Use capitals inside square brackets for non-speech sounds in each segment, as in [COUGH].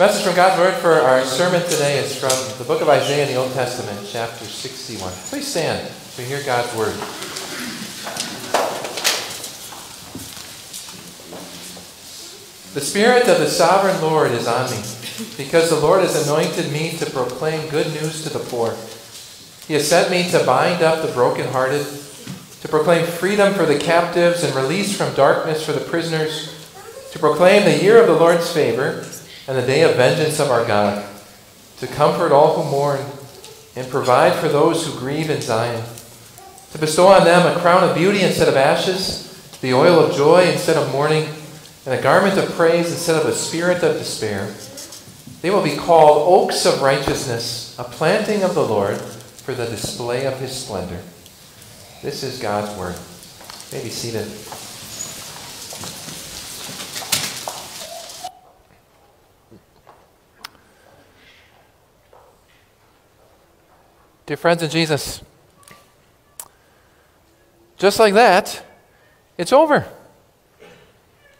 message from God's Word for our sermon today is from the book of Isaiah in the Old Testament, chapter 61. Please stand to hear God's Word. The Spirit of the Sovereign Lord is on me, because the Lord has anointed me to proclaim good news to the poor. He has sent me to bind up the brokenhearted, to proclaim freedom for the captives and release from darkness for the prisoners, to proclaim the year of the Lord's favor and the day of vengeance of our God, to comfort all who mourn and provide for those who grieve in Zion, to bestow on them a crown of beauty instead of ashes, the oil of joy instead of mourning, and a garment of praise instead of a spirit of despair. They will be called oaks of righteousness, a planting of the Lord for the display of his splendor. This is God's word. You may be seated. Dear friends in Jesus, just like that, it's over.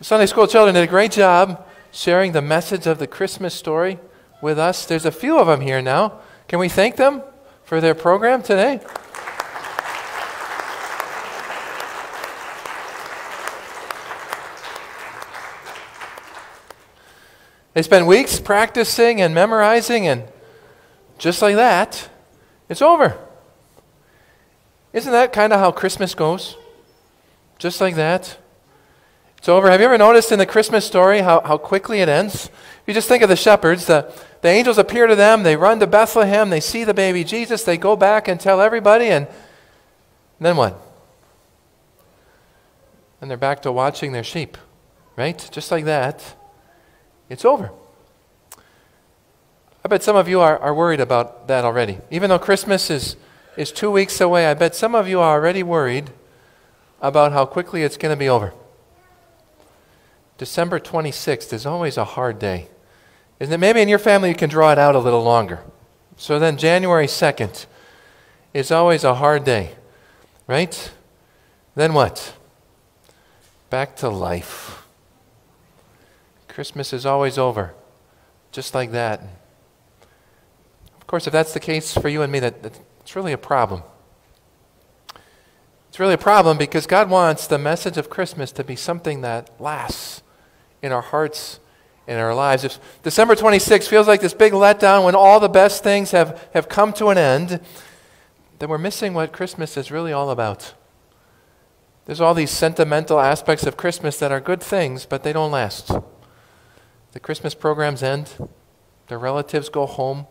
Sunday school children did a great job sharing the message of the Christmas story with us. There's a few of them here now. Can we thank them for their program today? They spent weeks practicing and memorizing, and just like that, it's over. Isn't that kind of how Christmas goes? Just like that. It's over. Have you ever noticed in the Christmas story how, how quickly it ends? You just think of the shepherds. The, the angels appear to them. They run to Bethlehem. They see the baby Jesus. They go back and tell everybody. And then what? And they're back to watching their sheep. Right? Just like that. It's over. I bet some of you are, are worried about that already. Even though Christmas is, is two weeks away, I bet some of you are already worried about how quickly it's going to be over. December 26th is always a hard day. Isn't it? Maybe in your family you can draw it out a little longer. So then January 2nd is always a hard day, right? Then what? Back to life. Christmas is always over, just like that course, if that's the case for you and me, that, that's really a problem. It's really a problem because God wants the message of Christmas to be something that lasts in our hearts, in our lives. If December 26 feels like this big letdown when all the best things have, have come to an end, then we're missing what Christmas is really all about. There's all these sentimental aspects of Christmas that are good things, but they don't last. The Christmas programs end, the relatives go home,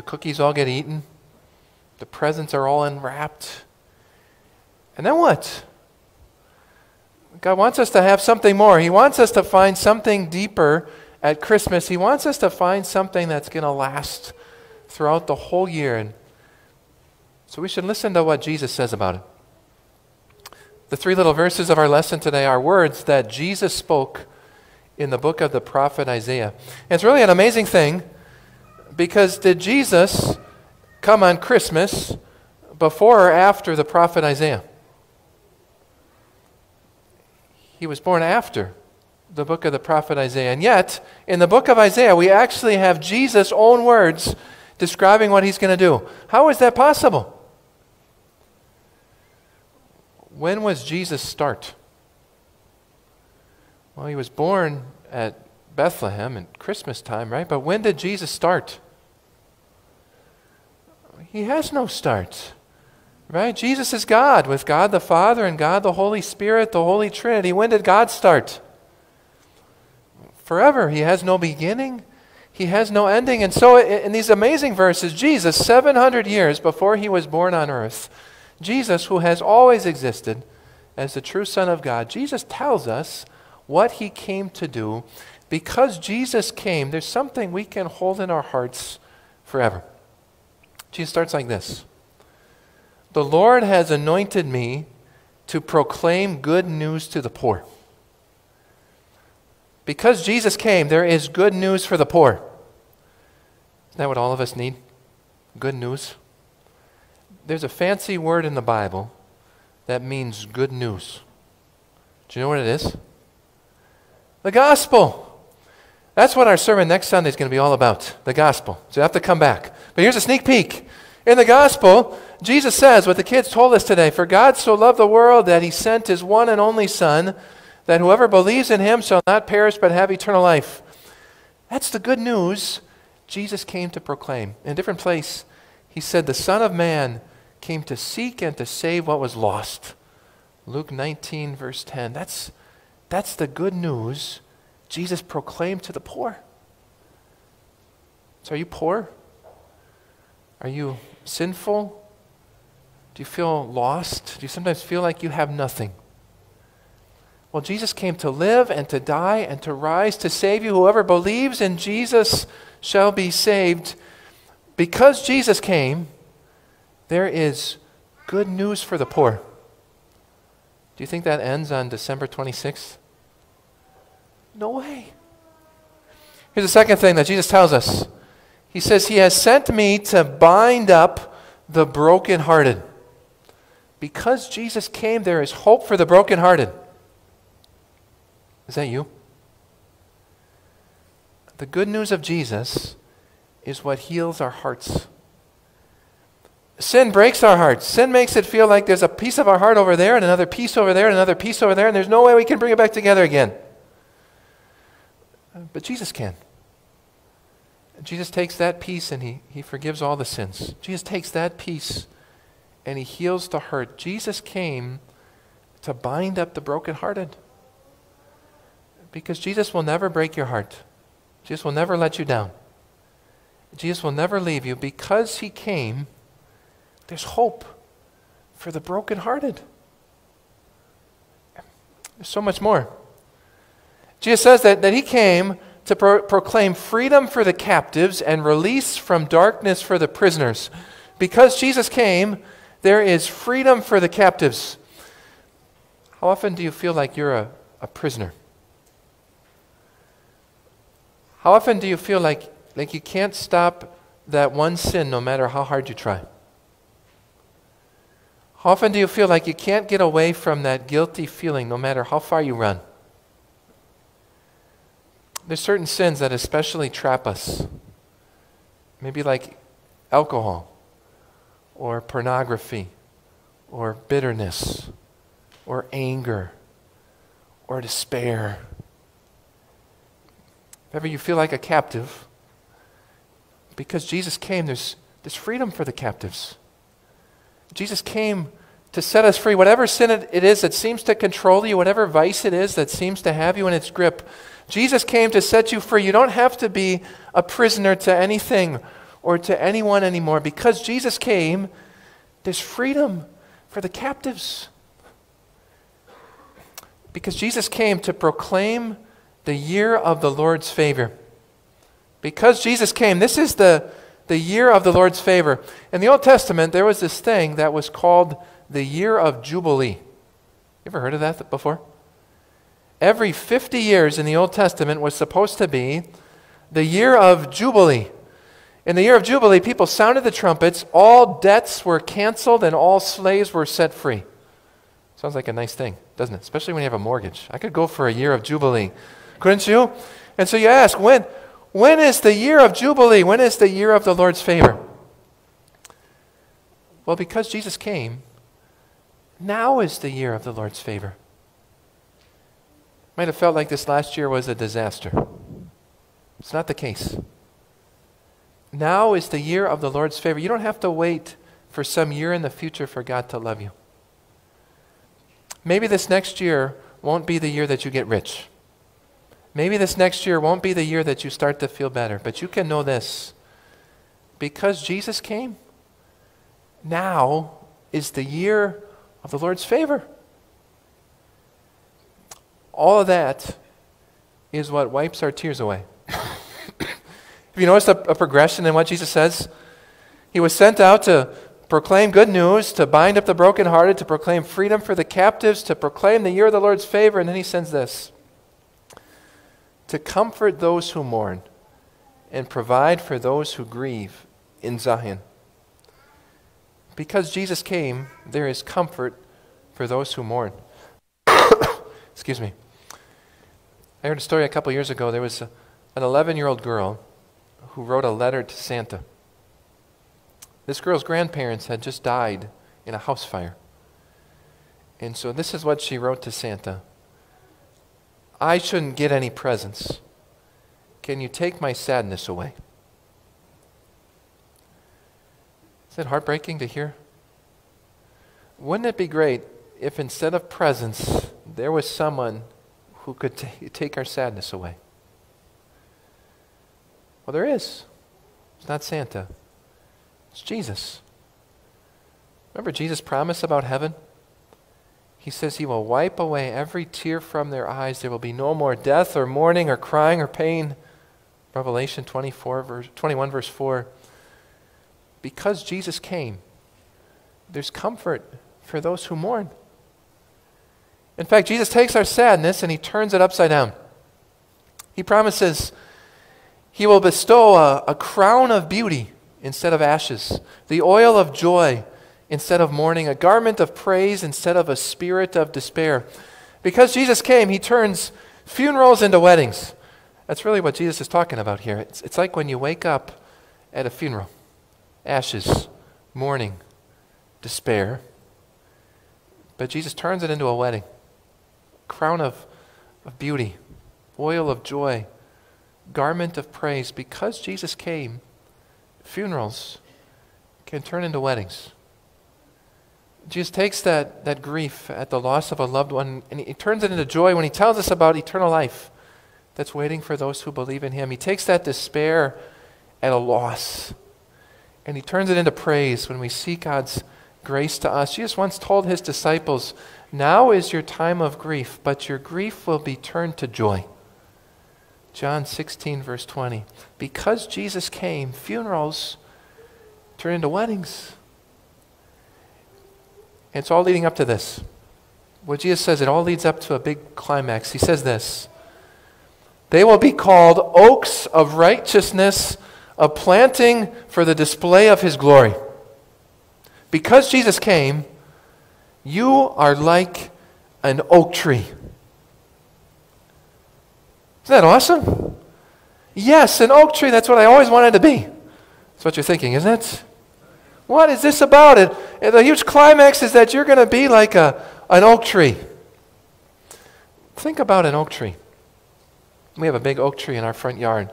the cookies all get eaten. The presents are all unwrapped. And then what? God wants us to have something more. He wants us to find something deeper at Christmas. He wants us to find something that's going to last throughout the whole year. And so we should listen to what Jesus says about it. The three little verses of our lesson today are words that Jesus spoke in the book of the prophet Isaiah. And it's really an amazing thing because did Jesus come on Christmas before or after the prophet Isaiah? He was born after the book of the prophet Isaiah. And yet, in the book of Isaiah, we actually have Jesus' own words describing what he's going to do. How is that possible? When was Jesus start? Well, he was born at Bethlehem at Christmas time, right? But when did Jesus start? He has no start. Right? Jesus is God, with God the Father and God the Holy Spirit, the Holy Trinity. When did God start? Forever. He has no beginning, He has no ending. And so, in these amazing verses, Jesus, 700 years before He was born on earth, Jesus, who has always existed as the true Son of God, Jesus tells us what He came to do because Jesus came, there's something we can hold in our hearts forever. Jesus starts like this The Lord has anointed me to proclaim good news to the poor. Because Jesus came, there is good news for the poor. Isn't that what all of us need? Good news. There's a fancy word in the Bible that means good news. Do you know what it is? The gospel. That's what our sermon next Sunday is going to be all about the gospel. So you have to come back. But here's a sneak peek. In the gospel, Jesus says what the kids told us today For God so loved the world that he sent his one and only Son, that whoever believes in him shall not perish but have eternal life. That's the good news Jesus came to proclaim. In a different place, he said, The Son of Man came to seek and to save what was lost. Luke 19, verse 10. That's, that's the good news Jesus proclaimed to the poor. So, are you poor? Are you sinful? Do you feel lost? Do you sometimes feel like you have nothing? Well, Jesus came to live and to die and to rise to save you. Whoever believes in Jesus shall be saved. Because Jesus came, there is good news for the poor. Do you think that ends on December 26th? No way. Here's the second thing that Jesus tells us He says, He has sent me to bind up the brokenhearted. Because Jesus came, there is hope for the brokenhearted. Is that you? The good news of Jesus is what heals our hearts. Sin breaks our hearts. Sin makes it feel like there's a piece of our heart over there and another piece over there and another piece over there, and there's no way we can bring it back together again. But Jesus can. Jesus takes that piece and he, he forgives all the sins. Jesus takes that piece and he heals the hurt. Jesus came to bind up the brokenhearted. Because Jesus will never break your heart. Jesus will never let you down. Jesus will never leave you. Because he came, there's hope for the brokenhearted. There's so much more. Jesus says that, that he came to pro- proclaim freedom for the captives and release from darkness for the prisoners. Because Jesus came, there is freedom for the captives. How often do you feel like you're a, a prisoner? How often do you feel like, like you can't stop that one sin no matter how hard you try? How often do you feel like you can't get away from that guilty feeling no matter how far you run? There's certain sins that especially trap us. Maybe like alcohol, or pornography, or bitterness, or anger, or despair if ever you feel like a captive, because Jesus came, there's, there's freedom for the captives. Jesus came to set us free. Whatever sin it is that seems to control you, whatever vice it is that seems to have you in its grip, Jesus came to set you free. You don't have to be a prisoner to anything or to anyone anymore. Because Jesus came, there's freedom for the captives. Because Jesus came to proclaim the year of the Lord's favor. Because Jesus came, this is the, the year of the Lord's favor. In the Old Testament, there was this thing that was called the year of Jubilee. You ever heard of that before? Every 50 years in the Old Testament was supposed to be the year of Jubilee. In the year of Jubilee, people sounded the trumpets, all debts were canceled, and all slaves were set free. Sounds like a nice thing, doesn't it? Especially when you have a mortgage. I could go for a year of Jubilee couldn't you? And so you ask, when, when is the year of Jubilee? When is the year of the Lord's favor? Well, because Jesus came, now is the year of the Lord's favor. Might have felt like this last year was a disaster. It's not the case. Now is the year of the Lord's favor. You don't have to wait for some year in the future for God to love you. Maybe this next year won't be the year that you get rich. Maybe this next year won't be the year that you start to feel better, but you can know this. Because Jesus came, now is the year of the Lord's favor. All of that is what wipes our tears away. [COUGHS] Have you noticed a, a progression in what Jesus says? He was sent out to proclaim good news, to bind up the brokenhearted, to proclaim freedom for the captives, to proclaim the year of the Lord's favor, and then he sends this to comfort those who mourn and provide for those who grieve in Zion. Because Jesus came, there is comfort for those who mourn. [COUGHS] Excuse me. I heard a story a couple years ago. There was a, an 11 year old girl who wrote a letter to Santa. This girl's grandparents had just died in a house fire. And so this is what she wrote to Santa I shouldn't get any presents. Can you take my sadness away? Is it heartbreaking to hear? Wouldn't it be great if instead of presents, there was someone who could t- take our sadness away? Well, there is. It's not Santa, it's Jesus. Remember Jesus' promise about heaven? He says he will wipe away every tear from their eyes. There will be no more death or mourning or crying or pain. Revelation 24, verse, 21, verse 4. Because Jesus came, there's comfort for those who mourn. In fact, Jesus takes our sadness and he turns it upside down. He promises he will bestow a, a crown of beauty instead of ashes, the oil of joy instead of mourning, a garment of praise instead of a spirit of despair. Because Jesus came, he turns funerals into weddings. That's really what Jesus is talking about here. It's, it's like when you wake up at a funeral ashes, mourning, despair. But Jesus turns it into a wedding crown of, of beauty, oil of joy, garment of praise. Because Jesus came, funerals can turn into weddings. Jesus takes that, that grief at the loss of a loved one and he turns it into joy when he tells us about eternal life that's waiting for those who believe in him. He takes that despair at a loss and he turns it into praise when we see God's grace to us. Jesus once told his disciples, Now is your time of grief, but your grief will be turned to joy. John 16, verse 20. Because Jesus came, funerals turn into weddings. It's all leading up to this. What Jesus says, it all leads up to a big climax. He says this They will be called oaks of righteousness, a planting for the display of his glory. Because Jesus came, you are like an oak tree. Isn't that awesome? Yes, an oak tree. That's what I always wanted to be. That's what you're thinking, isn't it? What is this about it? the huge climax is that you're going to be like a, an oak tree. Think about an oak tree. We have a big oak tree in our front yard.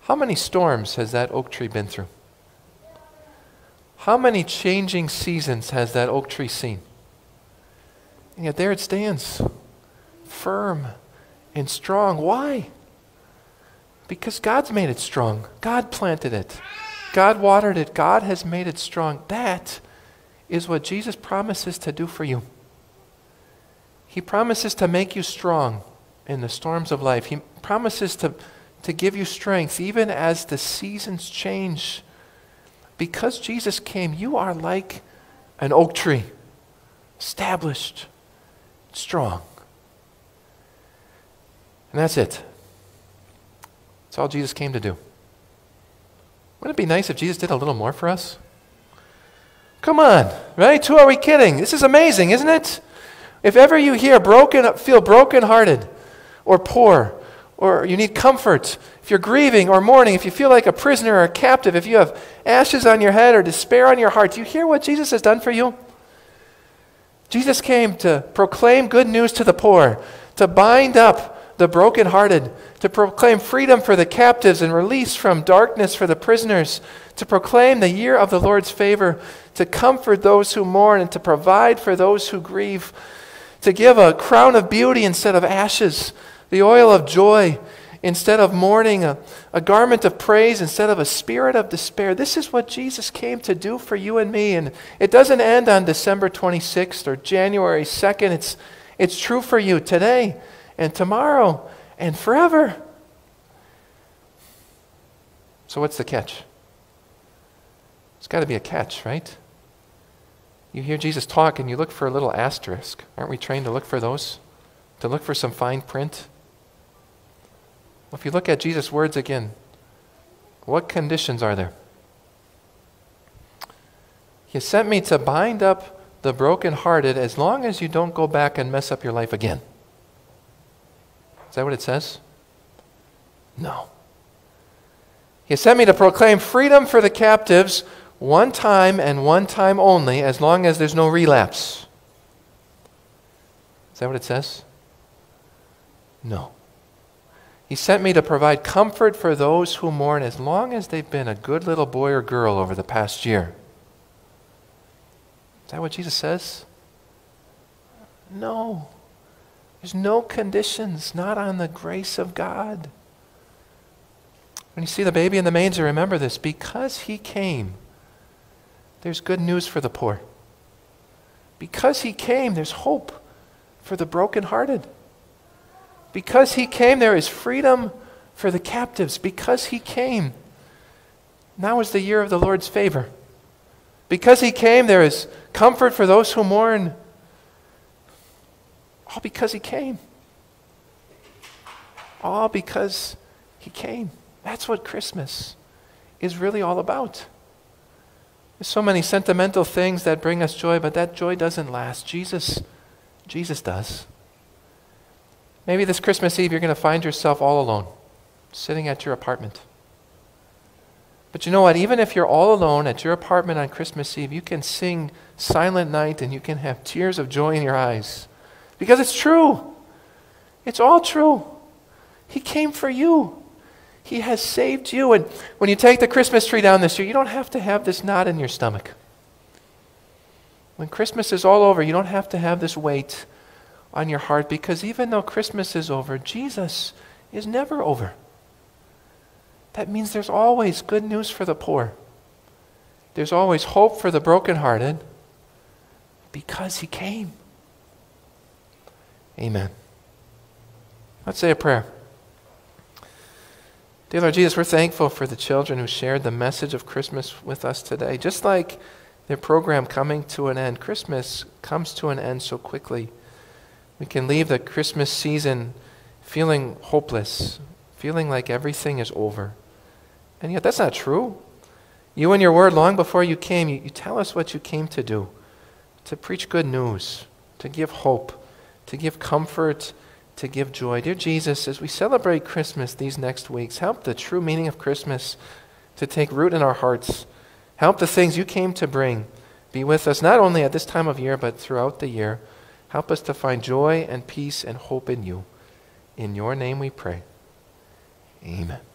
How many storms has that oak tree been through? How many changing seasons has that oak tree seen? And yet there it stands, firm and strong. Why? Because God's made it strong. God planted it. God watered it. God has made it strong. That is what Jesus promises to do for you. He promises to make you strong in the storms of life. He promises to, to give you strength even as the seasons change. Because Jesus came, you are like an oak tree, established, strong. And that's it. That's all Jesus came to do. Wouldn't it be nice if Jesus did a little more for us? Come on, right? Who are we kidding? This is amazing, isn't it? If ever you hear broken, feel brokenhearted or poor, or you need comfort, if you're grieving or mourning, if you feel like a prisoner or a captive, if you have ashes on your head or despair on your heart, do you hear what Jesus has done for you? Jesus came to proclaim good news to the poor, to bind up the brokenhearted, to proclaim freedom for the captives and release from darkness for the prisoners, to proclaim the year of the Lord's favor, to comfort those who mourn, and to provide for those who grieve, to give a crown of beauty instead of ashes, the oil of joy instead of mourning, a, a garment of praise instead of a spirit of despair. This is what Jesus came to do for you and me. And it doesn't end on December 26th or January 2nd. It's, it's true for you today and tomorrow and forever. So, what's the catch? It's got to be a catch, right? You hear Jesus talk and you look for a little asterisk. Aren't we trained to look for those? To look for some fine print? Well, if you look at Jesus' words again, what conditions are there? He sent me to bind up the brokenhearted as long as you don't go back and mess up your life again. Is that what it says? No. He sent me to proclaim freedom for the captives one time and one time only, as long as there's no relapse. Is that what it says? No. He sent me to provide comfort for those who mourn as long as they've been a good little boy or girl over the past year. Is that what Jesus says? No. There's no conditions, not on the grace of God. When you see the baby in the manger, remember this because he came, there's good news for the poor. Because he came, there's hope for the brokenhearted. Because he came, there is freedom for the captives. Because he came, now is the year of the Lord's favor. Because he came, there is comfort for those who mourn. All because he came. All because he came. That's what Christmas is really all about. There's so many sentimental things that bring us joy, but that joy doesn't last. Jesus, Jesus does. Maybe this Christmas Eve you're going to find yourself all alone, sitting at your apartment. But you know what? Even if you're all alone at your apartment on Christmas Eve, you can sing Silent Night and you can have tears of joy in your eyes. Because it's true. It's all true. He came for you. He has saved you. And when you take the Christmas tree down this year, you don't have to have this knot in your stomach. When Christmas is all over, you don't have to have this weight on your heart because even though Christmas is over, Jesus is never over. That means there's always good news for the poor. There's always hope for the brokenhearted because he came. Amen. Let's say a prayer. Dear Lord Jesus, we're thankful for the children who shared the message of Christmas with us today. Just like their program coming to an end, Christmas comes to an end so quickly. We can leave the Christmas season feeling hopeless, feeling like everything is over. And yet, that's not true. You and your word, long before you came, you, you tell us what you came to do to preach good news, to give hope, to give comfort, to give joy. Dear Jesus, as we celebrate Christmas these next weeks, help the true meaning of Christmas to take root in our hearts. Help the things you came to bring be with us, not only at this time of year, but throughout the year. Help us to find joy and peace and hope in you. In your name we pray. Amen.